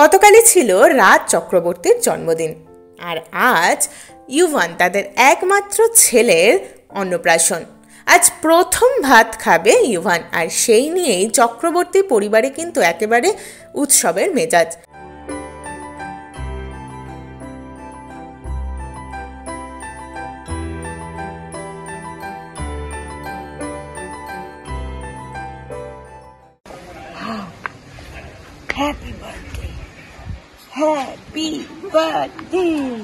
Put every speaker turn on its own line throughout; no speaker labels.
গতকালই ছিল রাজ চক্রবর্তীর জন্মদিন। আর আজ ইউভান তাদের একমাত্র ছেলের অন্নপ্রাশন। আজ প্রথম ভাত খাবে ইউভান, আর সেই নিয়েই চক্রবর্তী পরিবারে কিন্তু একেবারে উৎসবের মেজাজ।
Happy birthday. Happy birthday.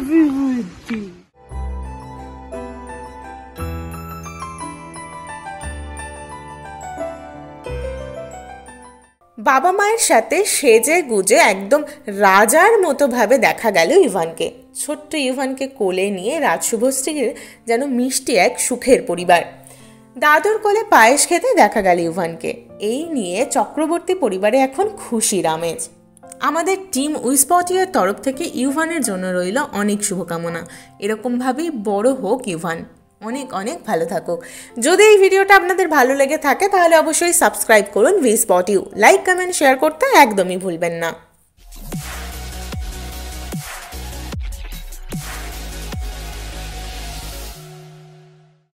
Birthday.
বাবা মায়ের সাথে সেজে গুজে একদম রাজার মতো ভাবে দেখা গেল ইভানকে ছোট্ট ইভানকে কোলে নিয়ে রাজশুভশ্রীর যেন মিষ্টি এক সুখের পরিবার দাদুর কোলে পায়েস খেতে দেখা গেল ইভানকে এই নিয়ে চক্রবর্তী পরিবারে এখন খুশির আমেজ আমাদের টিম উইসপটিয়ার তরফ থেকে ইউভানের জন্য রইল অনেক শুভকামনা। এরকমভাবেই বড় হোক ইউভান। অনেক অনেক ভালো থাকুক। যদি এই ভিডিওটা আপনাদের ভালো লেগে থাকে, তাহলে অবশ্যই সাবস্ক্রাইব করুন ভি স্পট ইউ লাইক, কমেন্ট, শেয়ার করতে একদমই ভুলবেন না।